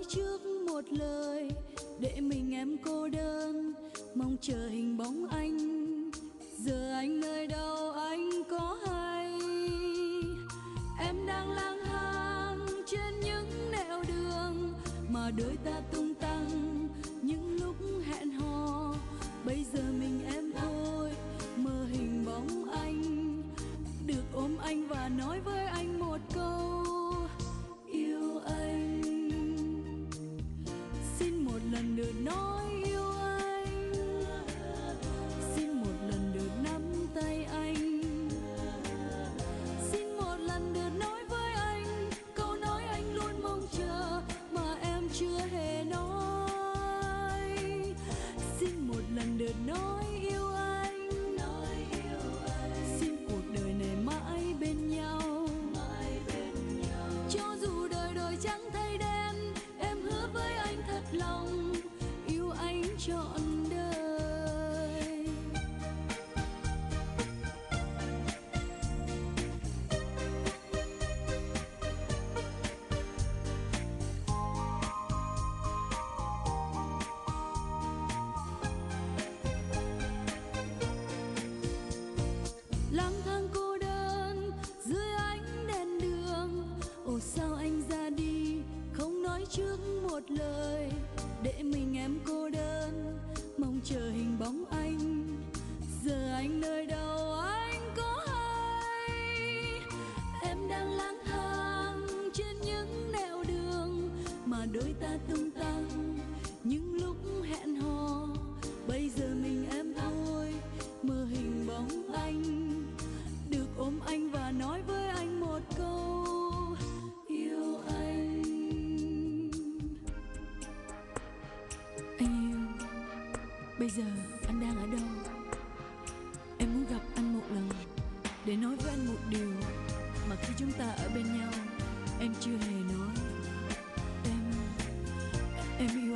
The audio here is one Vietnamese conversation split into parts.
nói trước một lời, để mình em cô đơn. Mong chờ hình bóng anh, giờ anh nơi đâu anh có hay? Em đang lang thang trên những nẻo đường mà đôi ta tôi chọn mà đôi ta tung tăng. Những lúc hẹn hò, bây giờ mình em thôi. Mơ hình bóng anh, được ôm anh và nói với anh một câu. Yêu anh. Anh yêu, bây giờ anh đang ở đâu? Em muốn gặp anh một lần, để nói với anh một điều. Mà khi chúng ta ở bên nhau, em chưa hề nói.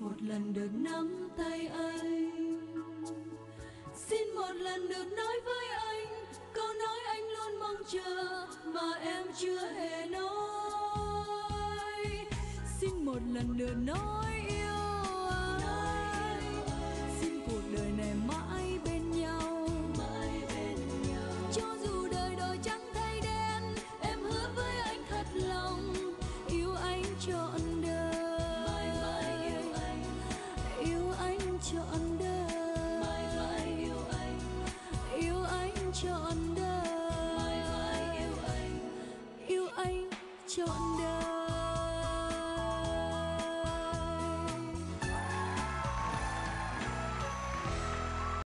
một lần được nắm tay anh. Xin một lần được nói với anh, câu nói anh luôn mong chờ mà em chưa hề nói. Xin một lần được nói trọn đời